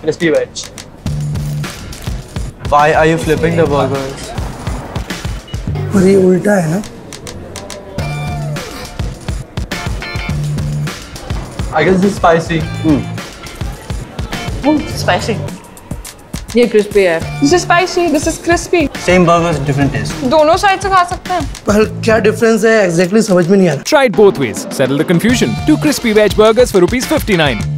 crispy veg. Why are you flipping the burgers? पर ये उल्टा है ना I guess it's spicy. Spicy ये क्रिस्पी है This is spicy, this is crispy. Same burgers, different taste. दोनों साइड से खा सकते हैं पर क्या डिफरेंस है एग्जैक्टली exactly समझ में नहीं आ रहा Try it both ways. Settle the confusion. Two crispy veg burgers for rupees 59.